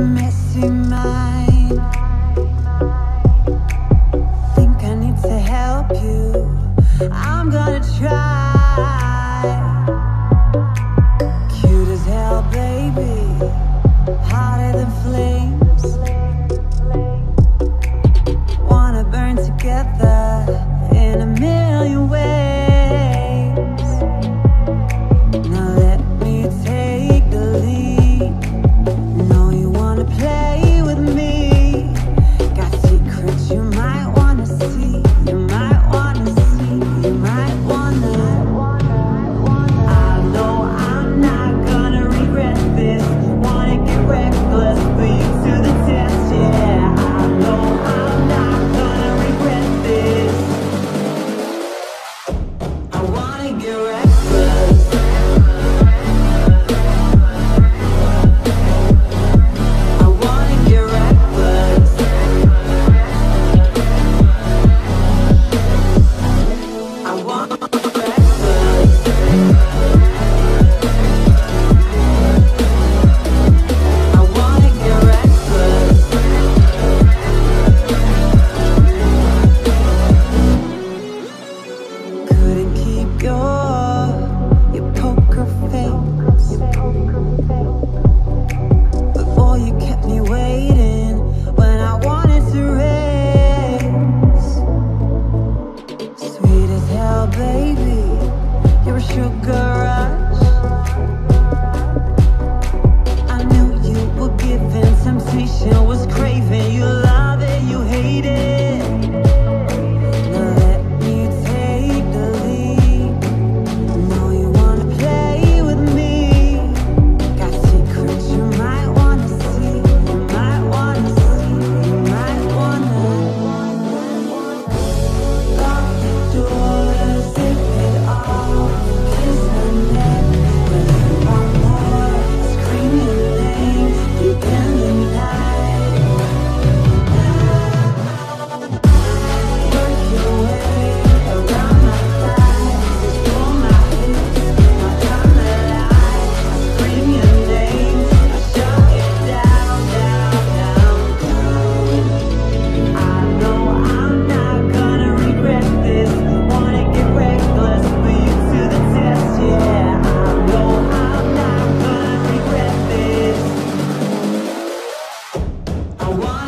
messy mind. Think I need to help you. I'm gonna try. sugar rush. one.